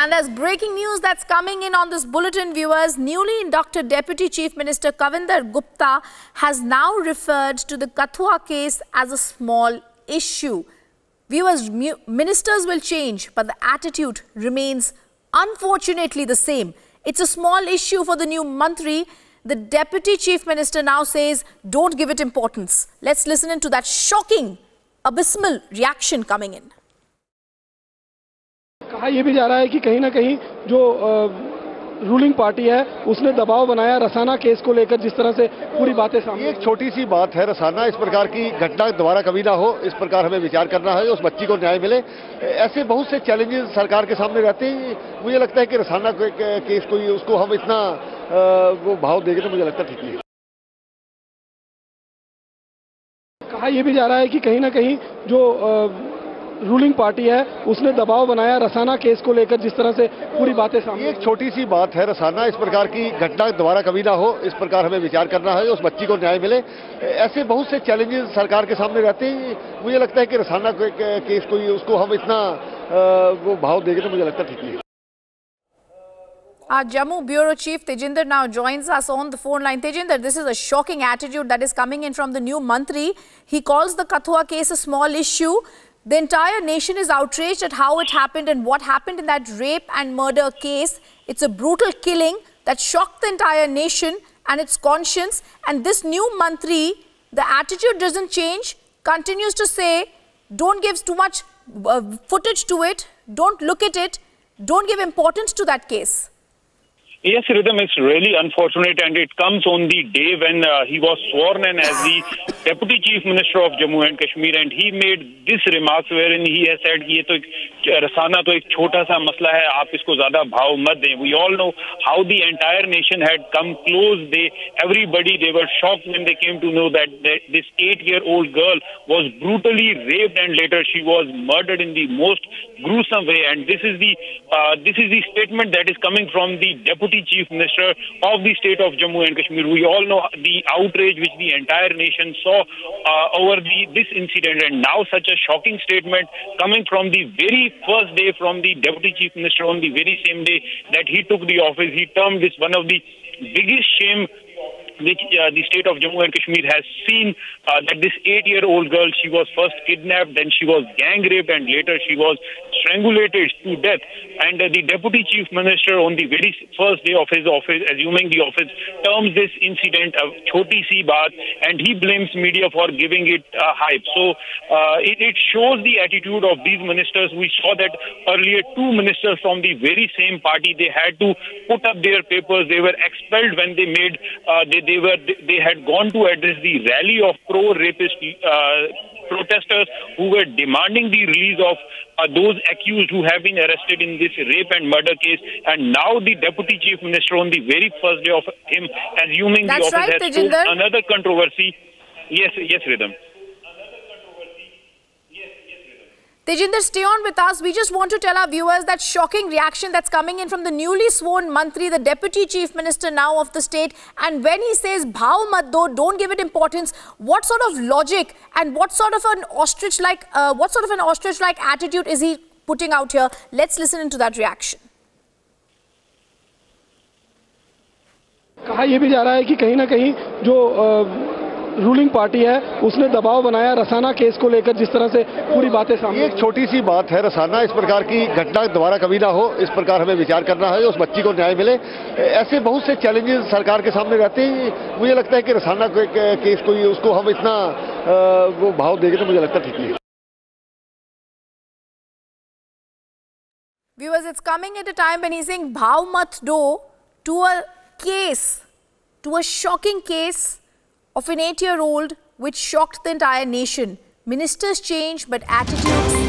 And there's breaking news that's coming in on this bulletin, viewers. Newly inducted Deputy Chief Minister Kavinder Gupta has now referred to the Kathua case as a small issue. Viewers, ministers will change, but the attitude remains unfortunately the same. It's a small issue for the new Mantri. The Deputy Chief Minister now says, don't give it importance. Let's listen into that shocking, abysmal reaction coming in. कहा यह भी जा रहा है कि कहीं ना कहीं जो रूलिंग पार्टी है उसने दबाव बनाया रसाना केस को लेकर जिस तरह से पूरी बातें सामने एक छोटी सी बात है रसाना इस प्रकार की घटना दोबारा कभी ना हो इस प्रकार हमें विचार करना है उस बच्ची को न्याय मिले। ऐसे बहुत से चैलेंजेस सरकार के सामने रहते हैं मुझे लगता है कि रसाना केस को उसको हम इतना वो भाव देंगे तो मुझे लगता है ठीक नहीं कहा यह भी जा रहा है कि कहीं ना कहीं जो रूलिंग पार्टी है उसने दबाव बनाया रसाना केस को लेकर जिस तरह से पूरी बातें सामने एक छोटी सी बात है रसाना इस प्रकार की घटना दोबारा कभी ना हो इस प्रकार हमें विचार करना है उस बच्ची को न्याय मिले ऐसे बहुत से चैलेंजेस सरकार के सामने रहते हैं मुझे लगता है कि रसाना केस को उसको हम इतना वो भाव देंगे तो मुझे लगता है ठीक नहीं Our Jammu Bureau Chief Tejinder now joins us on the phone line. Tejinder, this is a shocking attitude that is coming in from the new Mantri. He calls the Kathua case a small issue. The entire nation is outraged at how it happened and what happened in that rape and murder case. It's a brutal killing that shocked the entire nation and its conscience. And this new Mantri, the attitude doesn't change, continues to say, don't give too much uh, footage to it, don't look at it, don't give importance to that case. Yes, Rhythm, it's really unfortunate and it comes on the day when uh, he was sworn in as the Deputy Chief Minister of Jammu and Kashmir and he made this remark wherein he has said ये तो रसाना तो एक छोटा सा मसला है आप इसको ज्यादा भाव मत दें we all know how the entire nation had come close they everybody they were shocked when they came to know that, that this eight year old girl was brutally raped and later she was murdered in the most gruesome way and this is the uh, this is the statement that is coming from the Deputy Deputy Chief Minister of the state of Jammu and Kashmir. We all know the outrage which the entire nation saw uh, over the, this incident and now such a shocking statement coming from the very first day from the Deputy Chief Minister on the very same day that he took the office. He termed this one of the biggest shame which uh, the state of Jammu and Kashmir has seen uh, that this eight-year-old girl, she was first kidnapped, then she was gang raped, and later she was strangulated to death. And uh, the deputy chief minister, on the very first day of his office, assuming the office, terms this incident a choti si baat, and he blames media for giving it a hype. So uh, it, it shows the attitude of these ministers. We saw that earlier two ministers from the very same party, they had to put up their papers. They were expelled when they made uh, they they were they had gone to address the rally of pro-rapist uh, protesters who were demanding the release of uh, those accused who have been arrested in this rape and murder case. And now the deputy chief minister, on the very first day of him assuming That's the office, right, has another controversy. Yes, yes, Rhythm. Tejinder, stay on with us. We just want to tell our viewers that shocking reaction that's coming in from the newly sworn Mantri, the Deputy Chief Minister now of the state. And when he says, Bhav mat do, don't give it importance, what sort of logic and what sort of an ostrich-like, uh, what sort of an ostrich-like attitude is he putting out here? Let's listen into that reaction. कहा यह भी जा रहा है कि कहीं ना कहीं जो रूलिंग पार्टी है उसने दबाव बनाया रसाना केस को लेकर जिस तरह से पूरी बातें सामने एक छोटी सी बात है रसाना इस प्रकार की घटना दोबारा कभी ना हो इस प्रकार हमें विचार करना है उस बच्ची को न्याय मिले। ऐसे बहुत से चैलेंजेस सरकार के सामने रहते हैं मुझे लगता है कि रसाना केस को उसको हम इतना वो भाव देंगे तो मुझे लगता ठीक नहीं Viewers, it's coming at a time when he's saying bhav mat do to a case, to a shocking case of an eight-year-old which shocked the entire nation. Ministers change, but attitudes